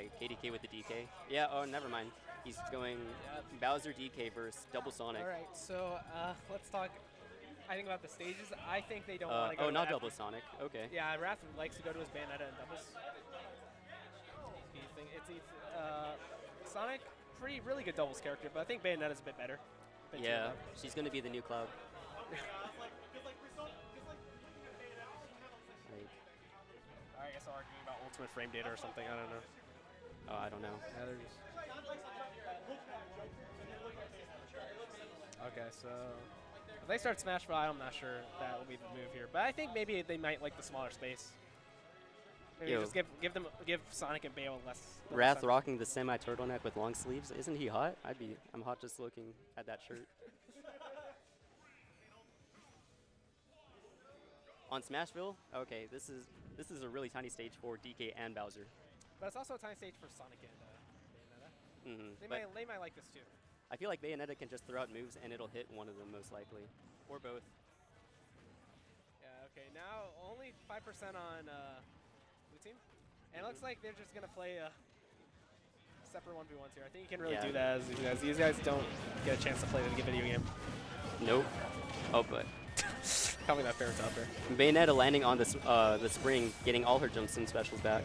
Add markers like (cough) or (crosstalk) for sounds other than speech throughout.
Alright, KDK with the DK. Yeah, oh, never mind. He's going Bowser DK versus Double Sonic. All right, so uh, let's talk. I think about the stages. I think they don't Uh, want to go. oh, not Double Sonic. Okay. Yeah, Wrath likes to go to his Bayonetta and doubles. It's, it's uh, Sonic, pretty really good doubles character, but I think Bayonetta's a bit better. Bit Yeah, she's going to be the new Cloud. (laughs) Like, I guess I'll about ultimate frame data or something. I don't know. Oh, I don't know. Yeah, they're just- Okay, so if they start Smash Bros, I'm not sure that will be the move here, but I think maybe they might like the smaller space. Maybe Yo. just give give them give Sonic and Bayo less. less Wrath time. rocking the semi turtleneck with long sleeves. Isn't he hot? I'd be. I'm hot just looking at that shirt. On Smashville, okay, this is this is a really tiny stage for DK and Bowser. But it's also a time stage for Sonic and uh, Bayonetta. hmm They But might they might like this too. I feel like Bayonetta can just throw out moves and it'll hit one of them most likely, or both. Yeah. Okay. Now only five percent on uh, blue team, and it looks like they're just gonna play uh, separate one v ones here. I think you can really Yeah. do that as these guys. These guys don't get a chance to play the video game. Nope. Oh, but Tell me that fair out there. Bayonetta landing on the uh, the spring, getting all her jumps and specials back.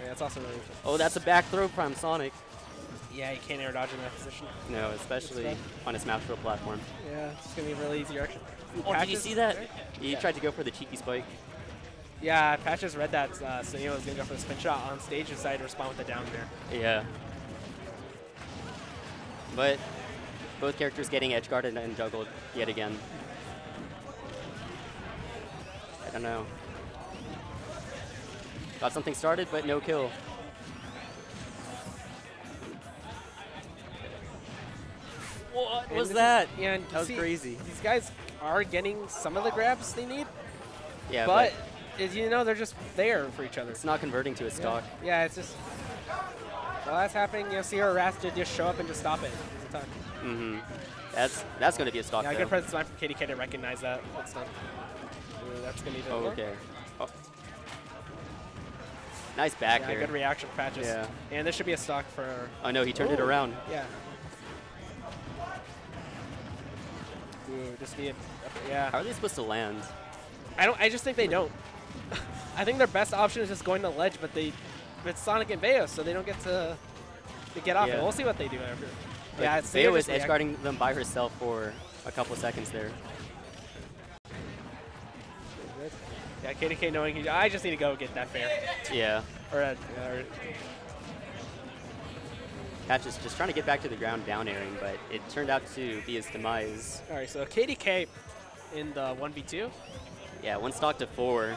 Yeah, that's also really interesting. Oh, that's a back throw from Sonic. Yeah, you can't air dodge in that position. No, especially on a Smashville platform. Yeah, it's gonna be a really easy direction. Oh, did you see that? there? He Yeah. tried to go for the cheeky spike. Yeah, Patches read that, uh, so was gonna go for the spin shot on stage and decided to respond with a down there. Yeah. But both characters getting edge guarded and juggled yet again. I don't know. Got something started, but no kill. What And was this is- that? yeah, and That was see, crazy. These guys are getting some of the grabs they need, Yeah, but, but, as you know, they're just there for each other. it's not converting to a stock. Yeah, it's just while that's happening, you know, Sierra Wrath to just show up and just stop it. It's a time. hmm That's that's going to be a stock. Yeah, though. good presence time from KDK to recognize that. That's. Ooh, that's gonna be the Oh, okay. Nice back Yeah, here. good reaction Patches. Yeah. And this should be a stock for. Oh no, he turned it around. Yeah. Ooh, just a, yeah. How are they supposed to land? I don't. I just think they don't. (laughs) I think their best option is just going to ledge, but they, but it's Sonic and Bayo, so they don't get to, to get off. Yeah. it. We'll see what they do after. Like, yeah, they're is edge guarding them by herself for a couple seconds there. Yeah, KDK knowing he, I just need to go get that fair. Yeah. Or, uh, or Patch is just trying to get back to the ground down airing, but it turned out to be his demise. all right, so KDK in the one v two. Yeah, one stock to four.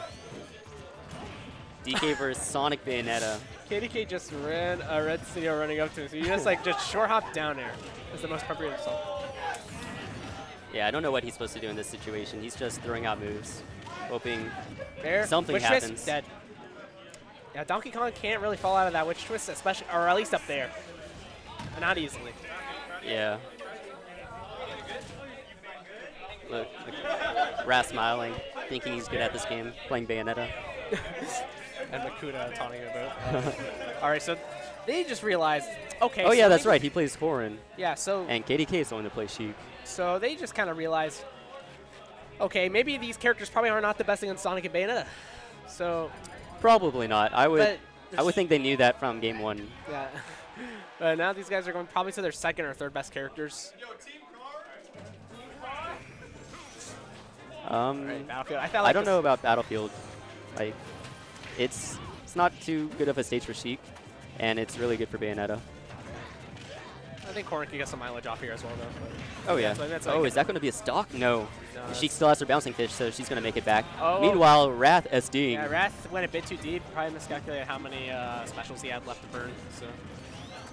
DK (laughs) versus Sonic Bayonetta. KDK just ran a red studio running up to him, so you just like just short hop down there. Is the most appropriate result. Yeah, I don't know what he's supposed to do in this situation. He's just throwing out moves, hoping There, Something witch happens. Twist, dead. Yeah, Donkey Kong can't really fall out of that witch twist, especially, or at least up there. Not easily. Yeah. Look, look. Wrath smiling, thinking he's good at this game, playing Bayonetta. (laughs) And Makuta taunting about. (laughs) All right, so they just realized, okay. oh so yeah, that's right. He plays Corrin, Yeah, so and KDK is the one to play Sheik. so they just kind of realized, okay, maybe these characters probably are not the best thing on Sonic and Bayonetta. So, Probably not. I would. I would think they knew that from game one. yeah. (laughs) but now these guys are going probably to their second or third best characters. Um, Right, Battlefield. I like I don't know about Battlefield. Like, it's it's not too good of a stage for Sheik, and it's really good for Bayonetta. I think Corrin can get some mileage off here as well, though. But- Oh yeah. That's oh, is that going to be a stock? No. That's- still has her bouncing fish, so she's going to make it back. Oh. Meanwhile, Wrath SDing. Yeah, Wrath went a bit too deep. Probably miscalculated how many uh, specials he had left to burn. So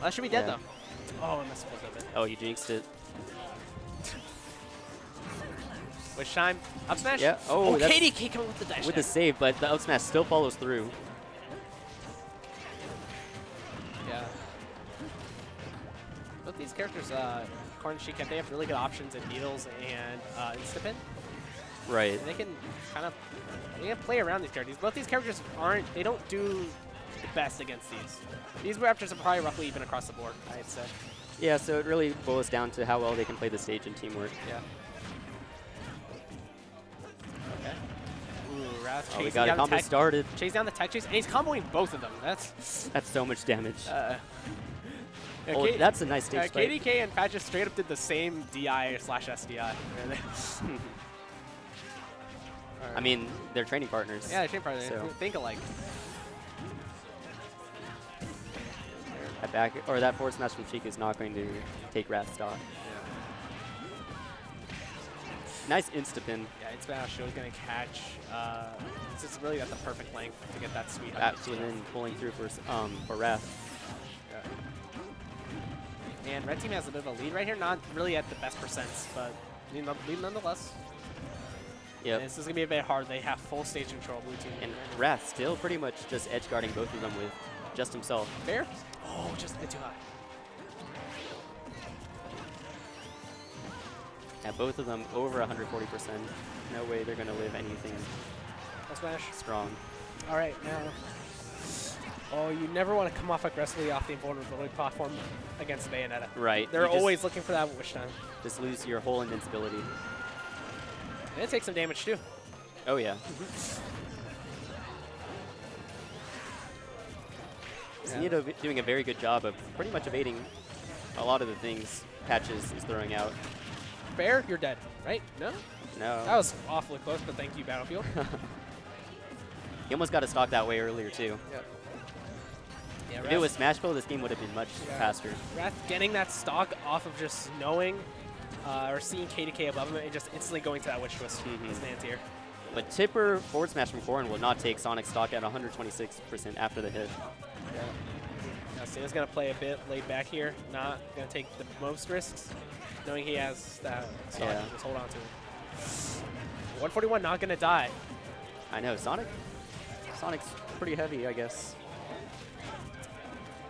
that should be dead Yeah. though. Oh, I missed a bit. oh, you jinxed it. (laughs) with time? Up smash. Yeah. Oh, Oh, KDK coming with the dash. With the save, but the up smash still follows through. Yeah. Both these characters, uh, Corrin and Sheik, they have really good options in Needles and uh, Instapin. Right. And they can kind of they can play around these characters. Both these characters aren't they don't do the best against these. These raptors are probably roughly even across the board, I'd say. Yeah, so it really boils down to how well they can play the stage and teamwork. Yeah. Okay. Ooh, Wrath Oh, we got a combo started. Chase down the tech chase, and he's comboing both of them. That's That's so much damage. uh, yeah, oh, K- that's a nice uh, stage fight. KDK and Pat just straight up did the same DI slash SDI. (laughs) I mean, they're training partners. yeah, they're training partners. So- Think alike. That back or that forward smash from Sheik is not going to take Wrath stock. Nice insta pin. Yeah, it's bad. Show's gonna catch. Uh, it's really at the perfect length to get that sweet. Within pulling through for um for Wrath. And red team has a bit of a lead right here. Not really at the best percents, but lead, nonetheless. Yep. And this is gonna be a bit hard. They have full stage control. Blue team. And Wrath still pretty much just edge guarding both of them with just himself. fair. Oh, just a bit too high. Yeah, both of them over 140%. No way they're going to live anything smash. strong. All right, now. Oh, you never want to come off aggressively off the invulnerability platform against Bayonetta. Right. They're always looking for that witch time. Just lose your whole invincibility. And it takes some damage too. Oh, yeah. Mm-hmm. Yeah. Nito doing a very good job of pretty much evading a lot of the things Patches is throwing out. Fair, you're dead, right? No? No. That was awfully close, but thank you, Battlefield. (laughs) he almost got a stock that way earlier, too. yeah. Yeah, If it was Smash Ball, this game would have been much Yeah. faster. Wrath getting that stock off of just knowing uh, or seeing KDK above him and just instantly going to that witch twist Mhm. is an anti-air. But Tipper forward smash from Corrin will not take Sonic stock at 126% after the hit. Yeah. Now Cena's gonna play a bit laid back here, not gonna take the most risks, knowing he has that stock. Yeah. Just hold on to it. 141 not gonna die. I know, Sonic Sonic's pretty heavy, I guess.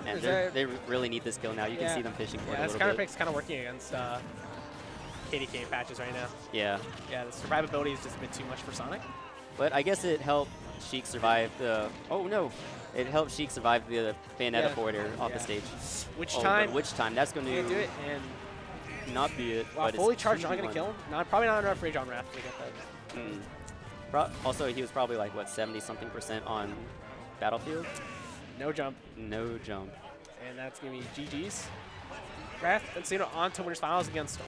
And they really need this kill now. You Yeah. can see them fishing for Yeah, it a this little counter bit. pick's kind of working against uh, KDK patches right now. Yeah. Yeah, the survivability is just a bit too much for Sonic. But I guess it helped Sheik survive the... Oh, no. It helped Sheik survive the Bayonetta Yeah. forward air off Yeah. the stage. Which Oh, time? witch time? That's going Can't do it, and not be it. wow, but it's fully charged, not 2v1. gonna kill him. Not probably not enough rage on Wrath to get that. Mm. Also, he was probably like, what, 70-something percent on Battlefield? No jump, No jump. and that's gonna be GG's. Wrath and Cena on to winners finals against